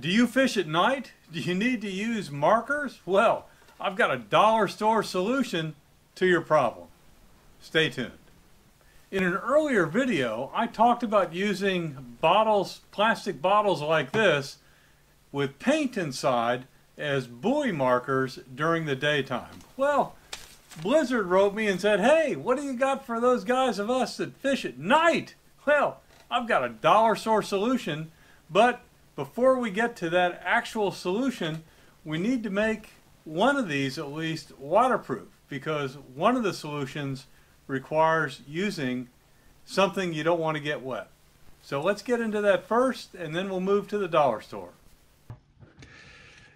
Do you fish at night? Do you need to use markers? Well, I've got a dollar store solution to your problem. Stay tuned. In an earlier video, I talked about using bottles, plastic bottles like this, with paint inside as buoy markers during the daytime. Well, Blizzard wrote me and said, hey, what do you got for those guys of us that fish at night? Well, I've got a dollar store solution, but before we get to that actual solution, we need to make one of these at least waterproof because one of the solutions requires using something you don't want to get wet. So let's get into that first and then we'll move to the dollar store.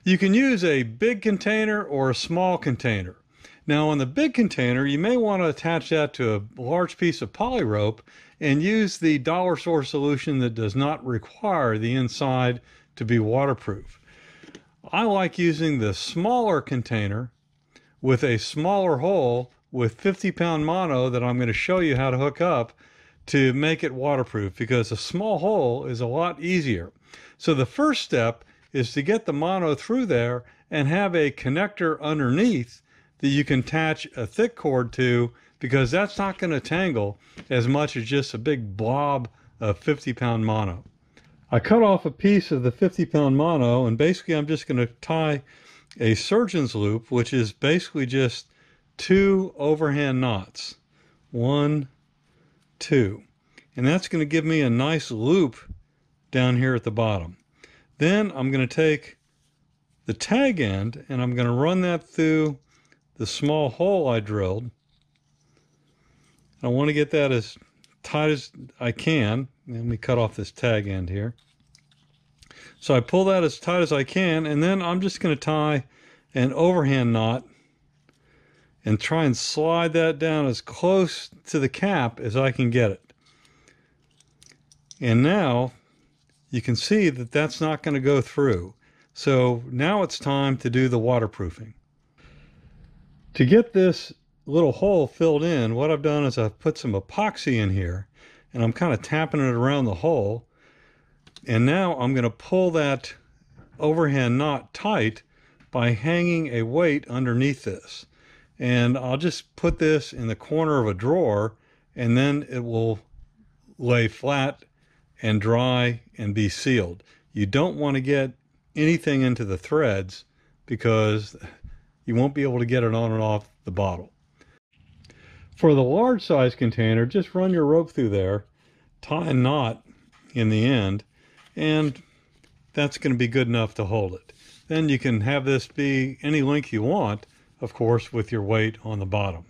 You can use a big container or a small container. Now on the big container, you may want to attach that to a large piece of poly rope and use the dollar store solution that does not require the inside to be waterproof. I like using the smaller container with a smaller hole with 50 pound mono that I'm going to show you how to hook up to make it waterproof because a small hole is a lot easier. So the first step is to get the mono through there and have a connector underneath that you can attach a thick cord to because that's not going to tangle as much as just a big blob of 50 pound mono. I cut off a piece of the 50 pound mono and basically I'm just going to tie a surgeon's loop which is basically just two overhand knots. One, two. And that's going to give me a nice loop down here at the bottom. Then I'm going to take the tag end and I'm going to run that through the small hole I drilled I want to get that as tight as I can. Let me cut off this tag end here. So I pull that as tight as I can, and then I'm just going to tie an overhand knot and try and slide that down as close to the cap as I can get it. And now you can see that that's not going to go through. So now it's time to do the waterproofing. To get this little hole filled in, what I've done is I've put some epoxy in here and I'm kind of tapping it around the hole. And now I'm going to pull that overhand knot tight by hanging a weight underneath this. And I'll just put this in the corner of a drawer and then it will lay flat and dry and be sealed. You don't want to get anything into the threads because you won't be able to get it on and off the bottle. For the large size container, just run your rope through there, tie a knot in the end, and that's going to be good enough to hold it. Then you can have this be any length you want, of course, with your weight on the bottom.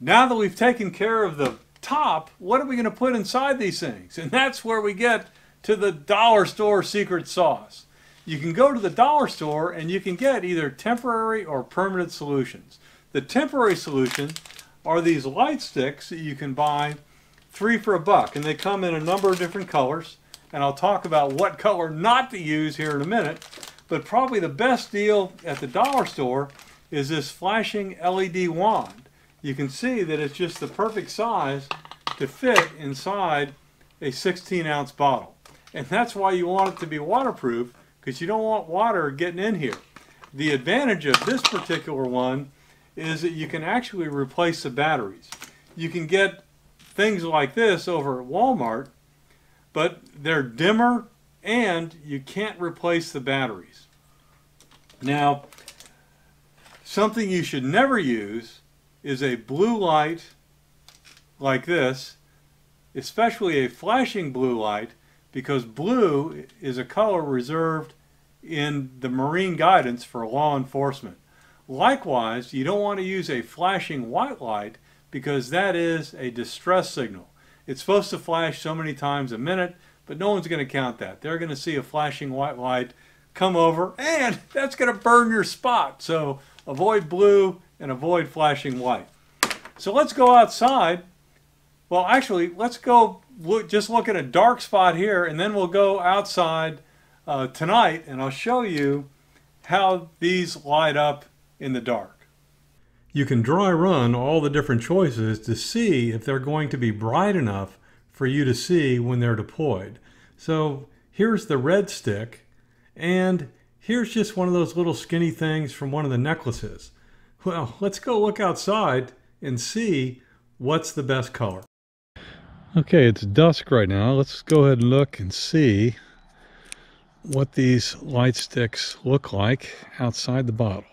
Now that we've taken care of the top, what are we going to put inside these things? And that's where we get to the dollar store secret sauce. You can go to the dollar store and you can get either temporary or permanent solutions. The temporary solution are these light sticks that you can buy three for a buck and they come in a number of different colors and I'll talk about what color not to use here in a minute but probably the best deal at the dollar store is this flashing LED wand. You can see that it's just the perfect size to fit inside a 16 ounce bottle and that's why you want it to be waterproof because you don't want water getting in here. The advantage of this particular one is that you can actually replace the batteries. You can get things like this over at Walmart, but they're dimmer and you can't replace the batteries. Now, something you should never use is a blue light like this, especially a flashing blue light, because blue is a color reserved in the marine guidance for law enforcement. Likewise, you don't want to use a flashing white light because that is a distress signal. It's supposed to flash so many times a minute, but no one's going to count that. They're going to see a flashing white light come over, and that's going to burn your spot. So avoid blue and avoid flashing white. So let's go outside. Well, actually, let's go look, just look at a dark spot here, and then we'll go outside uh, tonight, and I'll show you how these light up in the dark. You can dry run all the different choices to see if they're going to be bright enough for you to see when they're deployed. So here's the red stick, and here's just one of those little skinny things from one of the necklaces. Well, let's go look outside and see what's the best color. Okay, it's dusk right now. Let's go ahead and look and see what these light sticks look like outside the bottle.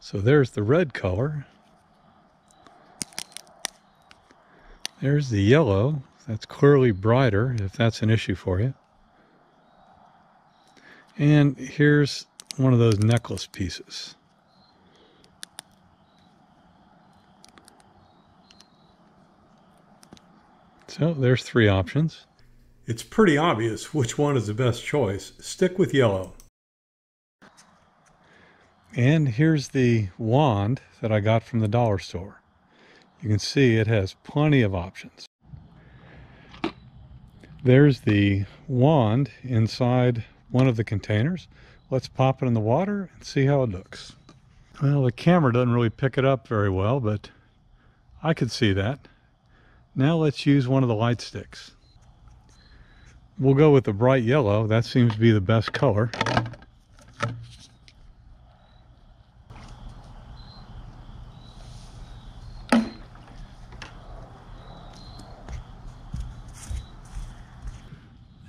So there's the red color. There's the yellow. That's clearly brighter if that's an issue for you. And here's one of those necklace pieces. So there's three options. It's pretty obvious which one is the best choice. Stick with yellow. And here's the wand that I got from the dollar store. You can see it has plenty of options. There's the wand inside one of the containers. Let's pop it in the water and see how it looks. Well, the camera doesn't really pick it up very well, but I could see that. Now let's use one of the light sticks. We'll go with the bright yellow. That seems to be the best color.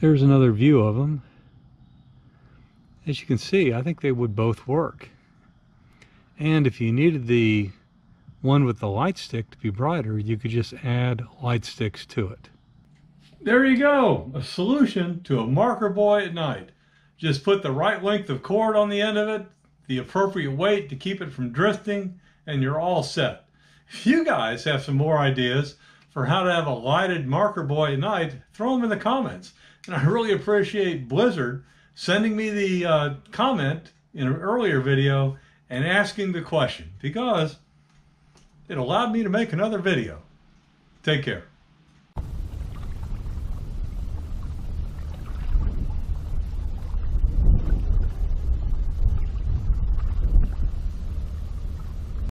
There's another view of them. As you can see, I think they would both work. And if you needed the one with the light stick to be brighter, you could just add light sticks to it. There you go, a solution to a marker buoy at night. Just put the right length of cord on the end of it, the appropriate weight to keep it from drifting, and you're all set. If you guys have some more ideas for how to have a lighted marker buoy at night, throw them in the comments. And I really appreciate Blizzard sending me the uh, comment in an earlier video and asking the question because it allowed me to make another video. Take care.